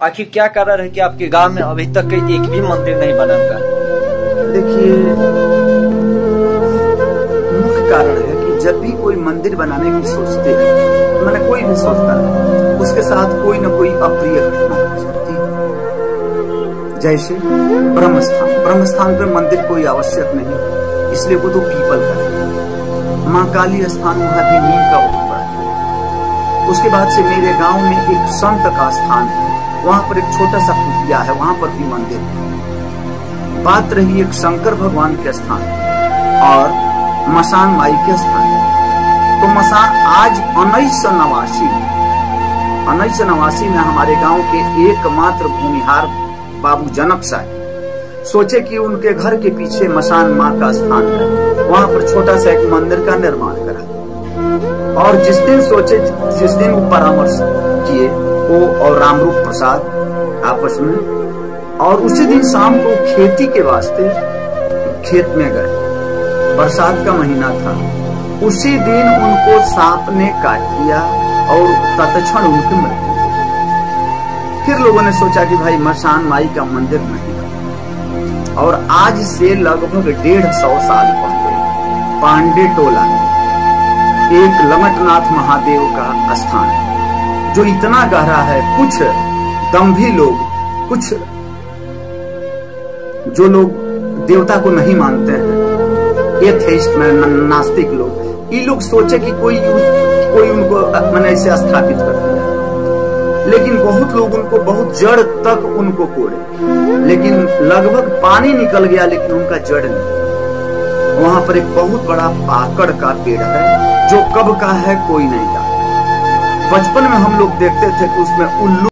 आखिर क्या कारण है कि आपके गाँव में अभी तक एक भी मंदिर नहीं बना हुआ देखिए, मुख्य कारण है कि जब भी कोई मंदिर बनाने की सोचते हैं, मैंने कोई भी सोचता है उसके साथ कोई ना कोई अप्रिय घटना हो सकती है। जैसे ब्रह्मस्थान। ब्रह्मस्थान पर मंदिर कोई आवश्यक नहीं, इसलिए वो तो पीपल का है। माँ काली स्थान वहाँ भी नीम का उसके बाद से मेरे गाँव में एक संत का स्थान है। वहाँ पर एक छोटा सा कुटिया है, वहाँ पर भी मंदिर है। बात रही एक शंकर भगवान के स्थान और मसान माई के स्थान तो मसान आज उन्नीस सौ नवासी उन्नीस सौ नवासी में हमारे गाँव के एकमात्र भूमिहार बाबू जनक साहब। सोचे कि उनके घर के पीछे मसान माँ का स्थान है। वहाँ पर छोटा सा एक मंदिर का निर्माण करा। और जिस दिन सोचे, जिस दिन वो परामर्श किए वो और रामरूप प्रसाद आपस में और उसी दिन शाम को खेती के वास्ते खेत में गए। बरसात का महीना था। उसी दिन उनको सांप ने काट दिया और तत्क्षण उनकी मृत्यु फिर लोगों ने सोचा कि भाई मसान माई का मंदिर नहीं और आज से लगभग डेढ़ सौ साल पहले पांडे टोला एक लमटनाथ महादेव का स्थान जो इतना गहरा है, कुछ दम्भी लोग, कुछ जो लोग देवता को नहीं मानते हैं एथेइस्ट में नास्तिक लोग। ये लोग सोचे कि कोई कोई उनको, मैंने ऐसे स्थापित कर दिया। लेकिन बहुत लोग उनको, बहुत जड़ तक उनको कोड़े। लेकिन लगभग पानी निकल गया, लेकिन उनका जड़ नहीं। वहाँ पर एक बहुत बड़ा पाकड़ का पेड़ है, जो कब का है, कोई नहीं जानता। बचपन में हम लोग देखते थे कि उसमें उल्लू